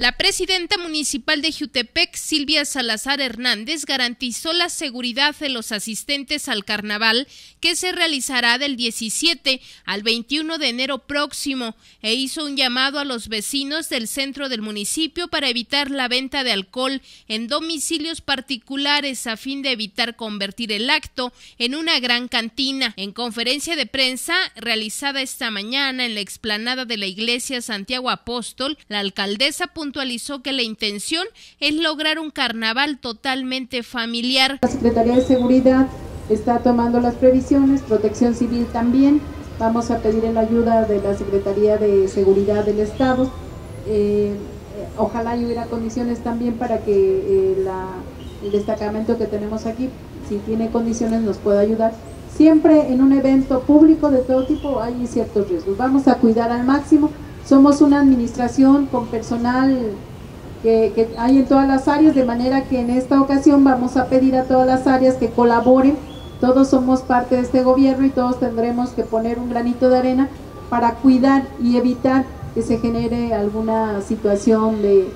La presidenta municipal de Jutepec, Silvia Salazar Hernández, garantizó la seguridad de los asistentes al carnaval que se realizará del 17 al 21 de enero próximo e hizo un llamado a los vecinos del centro del municipio para evitar la venta de alcohol en domicilios particulares a fin de evitar convertir el acto en una gran cantina. En conferencia de prensa realizada esta mañana en la explanada de la iglesia Santiago Apóstol, la alcaldesa puntualizó que la intención es lograr un carnaval totalmente familiar. La Secretaría de Seguridad está tomando las previsiones, Protección Civil también. Vamos a pedir la ayuda de la Secretaría de Seguridad del Estado. Eh, ojalá hubiera condiciones también para que eh, el destacamento que tenemos aquí, si tiene condiciones, nos pueda ayudar. Siempre en un evento público de todo tipo hay ciertos riesgos. Vamos a cuidar al máximo somos una administración con personal que, hay en todas las áreas, de manera que en esta ocasión vamos a pedir a todas las áreas que colaboren. Todos somos parte de este gobierno y todos tendremos que poner un granito de arena para cuidar y evitar que se genere alguna situación de,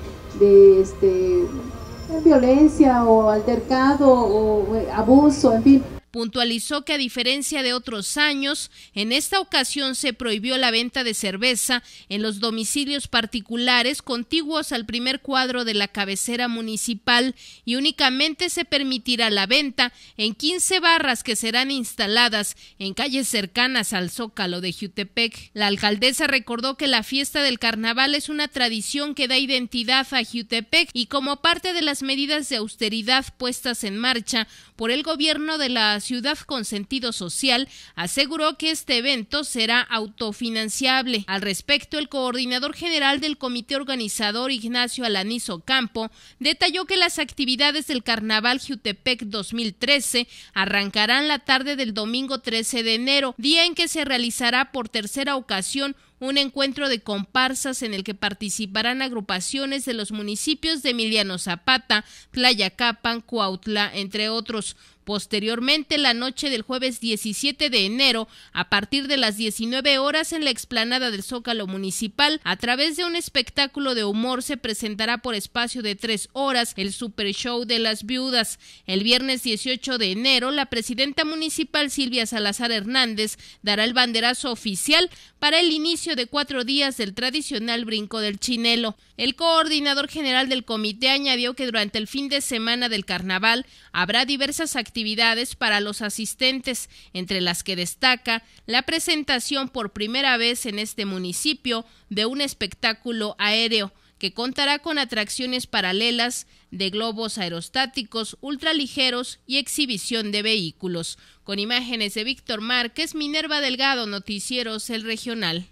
este, de violencia o altercado o abuso, en fin puntualizó que a diferencia de otros años, en esta ocasión se prohibió la venta de cerveza en los domicilios particulares contiguos al primer cuadro de la cabecera municipal y únicamente se permitirá la venta en 15 barras que serán instaladas en calles cercanas al Zócalo de Jutepec. La alcaldesa recordó que la fiesta del carnaval es una tradición que da identidad a Jutepec y como parte de las medidas de austeridad puestas en marcha por el gobierno de la ciudad con sentido social, aseguró que este evento será autofinanciable. Al respecto, el coordinador general del comité organizador, Ignacio Alanizo Campo, detalló que las actividades del Carnaval Jutepec 2013 arrancarán la tarde del domingo 13 de enero, día en que se realizará por tercera ocasión un encuentro de comparsas en el que participarán agrupaciones de los municipios de Emiliano Zapata, Tlayacapan, Cuautla, entre otros. Posteriormente, la noche del jueves 17 de enero, a partir de las 19 horas en la explanada del Zócalo Municipal, a través de un espectáculo de humor se presentará por espacio de tres horas el Super Show de las Viudas. El viernes 18 de enero, la presidenta municipal Silvia Salazar Hernández dará el banderazo oficial para el inicio de cuatro días del tradicional brinco del chinelo. El coordinador general del comité añadió que durante el fin de semana del carnaval habrá diversas actividades para los asistentes, entre las que destaca la presentación por primera vez en este municipio de un espectáculo aéreo que contará con atracciones paralelas de globos aerostáticos ultraligeros y exhibición de vehículos. Con imágenes de Víctor Márquez, Minerva Delgado, Noticieros El Regional.